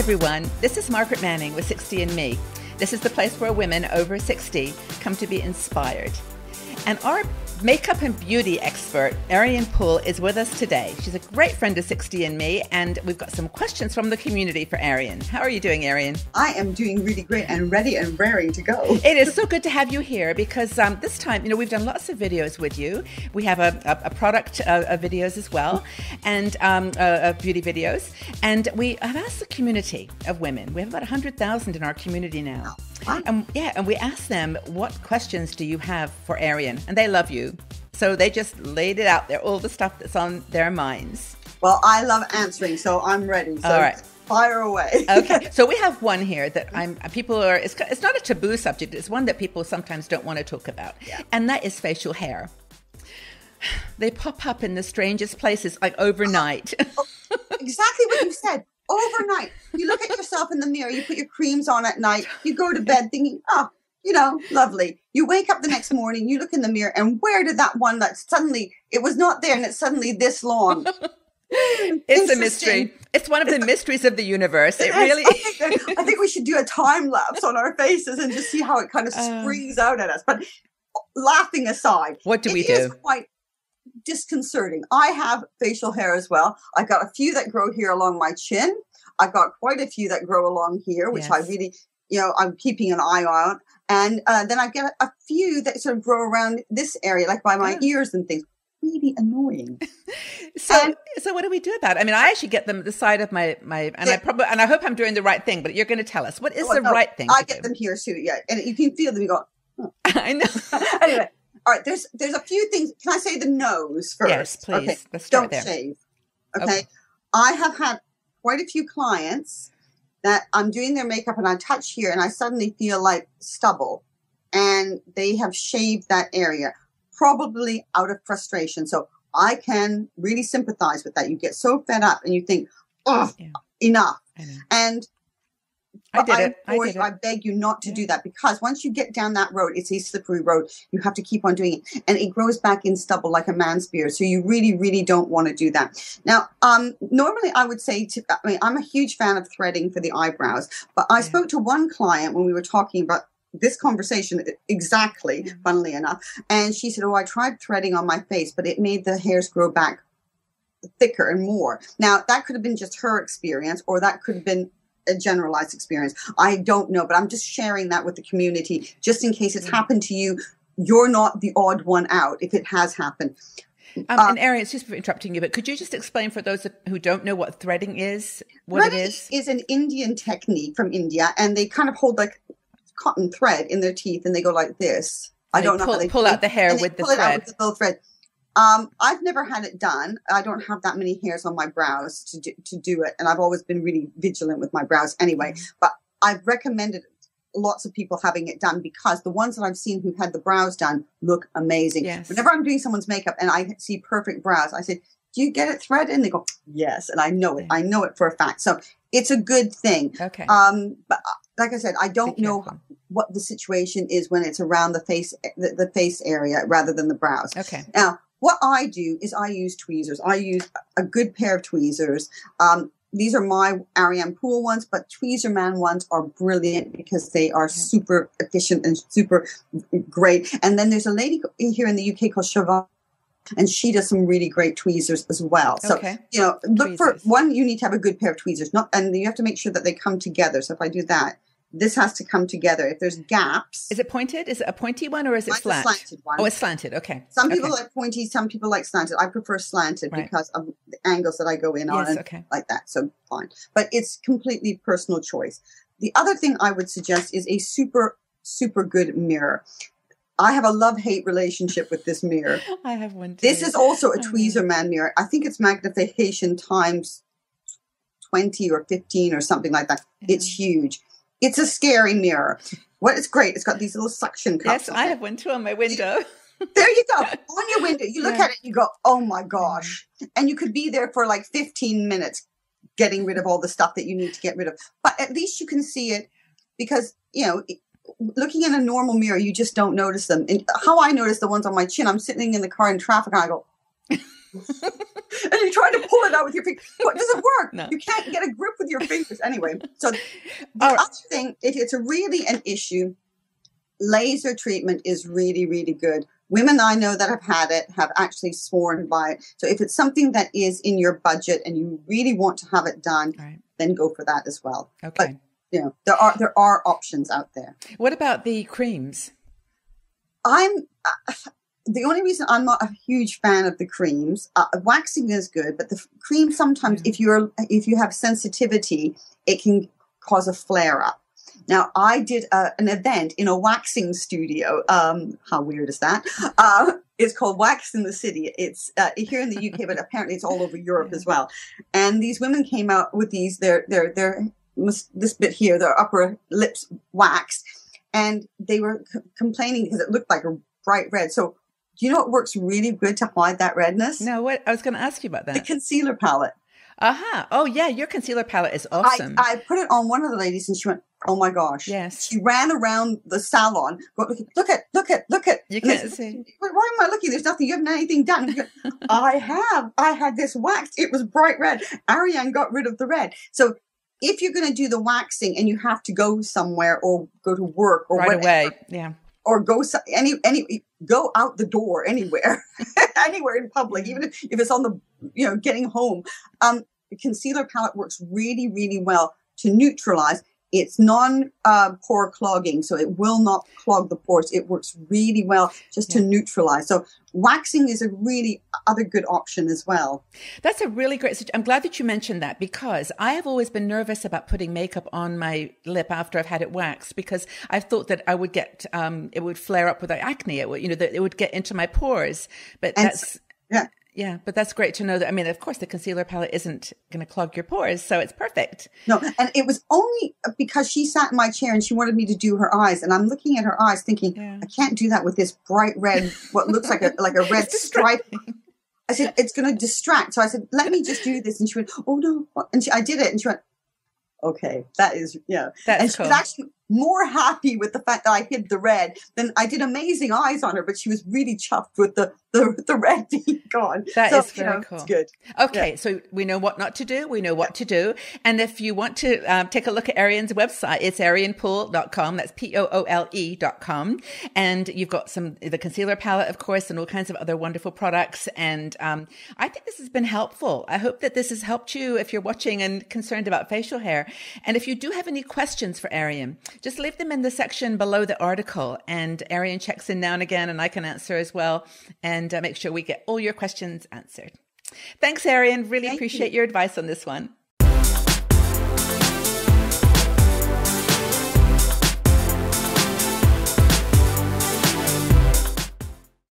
everyone. This is Margaret Manning with 60 and Me. This is the place where women over 60 come to be inspired. And our makeup and beauty expert, Ariane Poole, is with us today. She's a great friend of 60 and me, and we've got some questions from the community for Ariane. How are you doing, Ariane? I am doing really great and ready and raring to go. It is so good to have you here because um, this time, you know, we've done lots of videos with you. We have a, a, a product uh, of videos as well, and um, uh, beauty videos. And we have asked the community of women. We have about 100,000 in our community now. And yeah, and we asked them, what questions do you have for Ariane? And they love you. So they just laid it out there, all the stuff that's on their minds. Well, I love answering, so I'm ready. So all right. fire away. okay. So we have one here that I'm people are it's, it's not a taboo subject. It's one that people sometimes don't want to talk about. Yeah. And that is facial hair. They pop up in the strangest places like overnight. exactly what you said overnight. You look at yourself in the mirror, you put your creams on at night, you go to bed thinking, oh, you know, lovely. You wake up the next morning, you look in the mirror, and where did that one that suddenly it was not there and it's suddenly this long? it's a mystery. It's one of the mysteries of the universe. It, it really I think, I think, we should do a time lapse on our faces and just see how it kind of uh. springs uh, out at us. But laughing aside, what do we do? quite disconcerting. I have facial hair as well. I've got a few that grow here along my chin. I've got quite a few that grow along here, which yes. I really, you know, I'm keeping an eye on. And uh, then I get a, few that sort of grow around this area, like by my oh. ears and things. Really annoying. so, and, so what do we do about it? I mean, I actually get them the side of my my, and yeah. I probably, and I hope I'm doing the right thing. But you're going to tell us what is oh, the no, right thing. I get do? them here too. Yeah, and you can feel them. You go. Oh. I know. anyway, all right, there's there's a few things. Can I say the nose first? Yes, please. Okay. Let's start Don't there. shave. Okay? okay. I have had quite a few clients that I'm doing their makeup and I touch here and I suddenly feel like stubble and they have shaved that area, probably out of frustration. So I can really sympathize with that. You get so fed up and you think, oh, yeah. enough. And I did it. I, did it. I beg you not to do that because once you get down that road, it's a slippery road. You have to keep on doing it, and it grows back in stubble like a man's beard. So you really, really don't want to do that. Now, um, normally I would say to, I mean, I'm a huge fan of threading for the eyebrows, but I yeah. spoke to one client when we were talking about this conversation exactly, mm-hmm. funnily enough, and she said, "Oh, I tried threading on my face, but it made the hairs grow back." thicker and more. Now that could have been just her experience, or that could have been a generalized experience. I don't know, but I'm just sharing that with the community just in case it's mm-hmm. happened to you. You're not the odd one out if it has happened. Um, uh, and Ariane, it's just for interrupting you, but could you just explain for those who don't know what threading is, what threading it is? Is an Indian technique from India, and they kind of hold like cotton thread in their teeth, and they go like this. I don't know how they pull out the hair with the thread. With the thread. Um, I've never had it done. I don't have that many hairs on my brows to do, to do it, and I've always been really vigilant with my brows anyway. Mm-hmm. But I've recommended lots of people having it done because the ones that I've seen who've had the brows done look amazing. Yes. Whenever I'm doing someone's makeup and I see perfect brows, I say, "Do you get it threaded?" And they go, "Yes," and I know it. I know it for a fact. So it's a good thing. Okay. Um, but like I said, I don't know what the situation is when it's around the face, the, the face area rather than the brows. Okay. Now what I do is I use tweezers. I use a good pair of tweezers. Um, these are my Ariane Poole ones, but Tweezerman ones are brilliant because they are super efficient and super great. And then there's a lady here in the UK called Siobhan and she does some really great tweezers as well. So okay. you know, look tweezers. for one. You need to have a good pair of tweezers, not, and you have to make sure that they come together. So if I do that, this has to come together. If there's gaps, is it pointed? Is it a pointy one or is it flat? slanted one. Oh, it's slanted. Okay. Some okay. people like pointy. Some people like slanted. I prefer slanted right. because of the angles that I go in on yes, okay. like that. So fine, but it's completely personal choice. The other thing I would suggest is a super super good mirror. I have a love hate relationship with this mirror. I have one. Too. This is also a Tweezerman mirror. I think it's magnification times 20 or 15 or something like that. Yeah. It's huge. It's a scary mirror. What is great, it's got these little suction cups. Yes, I have one too on my window. there you go. On your window. You look yeah. at it, you go, oh my gosh. And you could be there for like 15 minutes getting rid of all the stuff that you need to get rid of. But at least you can see it because, you know, looking in a normal mirror, you just don't notice them. And how I notice the ones on my chin, I'm sitting in the car in traffic and I go, and you're trying to pull it out with your fingers. What does it work? No. You can't get a grip with your fingers. Anyway, so the right. other thing, if it's really an issue, laser treatment is really, really good. Women I know that have had it have actually sworn by it. So if it's something that is in your budget and you really want to have it done, Right. then go for that as well. Okay. You know, there are there are options out there. what about the creams? I'm uh, the only reason I'm not a huge fan of the creams. Uh, waxing is good, but the f- cream sometimes, if you're if you have sensitivity, it can cause a flare up. Now, I did a, an event in a waxing studio. Um, how weird is that? Uh, it's called Wax in the City. It's uh, here in the UK, but apparently it's all over Europe Yeah. as well. And these women came out with these their their their this bit here, their upper lips waxed, and they were c- complaining because it looked like a bright red. So, you know what works really good to hide that redness? No, what I was going to ask you about that. The concealer palette. Aha. Oh, yeah. Your concealer palette is awesome. I, I put it on one of the ladies, and she went, "Oh my gosh!" yes. She ran around the salon. Go, look, look at, look at, look at. You can't see. "Why am I looking? There's nothing. You haven't anything done. I have. I had this waxed. It was bright red. Ariane got rid of the red. So if you're going to do the waxing and you have to go somewhere or go to work or right whatever, away. Yeah. Or go any any go out the door anywhere anywhere in public even if, if it's on the you know getting home. Um the concealer palette works really really well to neutralize it's non uh, pore clogging so it will not clog the pores it works really well just to neutralize so waxing is a really other good option as well That's a really great. I'm glad that you mentioned that because I have always been nervous about putting makeup on my lip after I've had it waxed because I've thought that I would get, um, it would flare up with acne. It would, you know, that it would get into my pores. But And that's, yeah yeah, but that's great to know that. I mean, of course, the concealer palette isn't going to clog your pores, so it's perfect. No, and it was only because she sat in my chair and she wanted me to do her eyes, and I'm looking at her eyes, thinking, Yeah. I can't do that with this bright red, what looks like a like a red stripe. I said it's going to distract, so I said, let me just do this, and she went, oh no, and she, I did it, and she went, okay, that is yeah, and That's she cool. was actually more happy with the fact that I hid the red than I did amazing eyes on her, but she was really chuffed with the the, the red being gone. That so, is you very know, cool. Good. Okay, so we know what not to do. We know what to do. And if you want to um, take a look at Ariane's website, it's arianepoole.com. That's P O O L E.com. And you've got some, the concealer palette, of course, and all kinds of other wonderful products. And um, I think this has been helpful. I hope that this has helped you if you're watching and concerned about facial hair. And if you do have any questions for Ariane, just leave them in the section below the article. And Ariane checks in now and again, and I can answer as well. And uh, make sure we get all your questions answered. Thanks, Ariane. Really Thank you. appreciate your advice on this one.